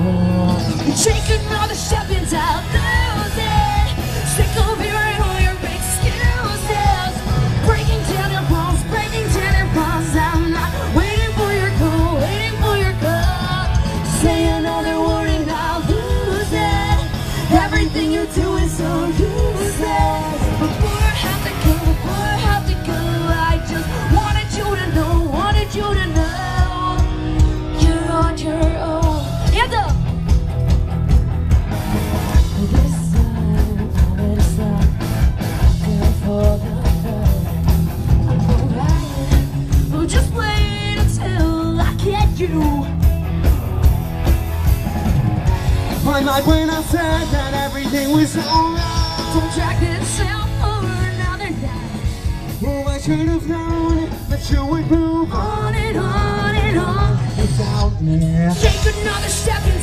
Taking all the champions out, losing. Sick of hearing all your excuses. Breaking down your walls, breaking down your walls. I'm not waiting for your call, waiting for your call. Say another I'll. Everything you do is so my mind when I said that everything was alright. Contract itself for another day. Oh, I should have known that you would move on. And on and on. Without me. Take another step and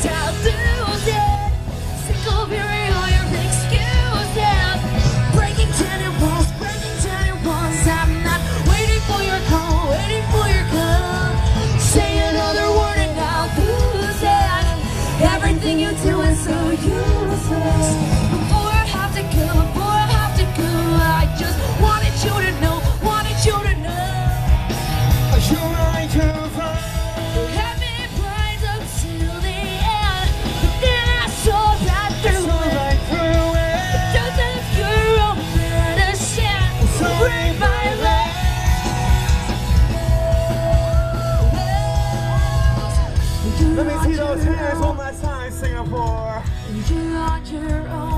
outside Singapore. You are your own.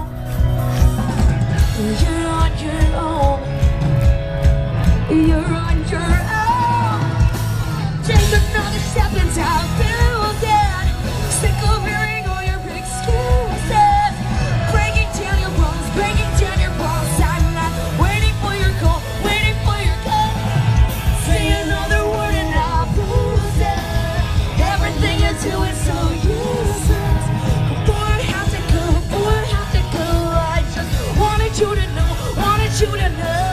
children.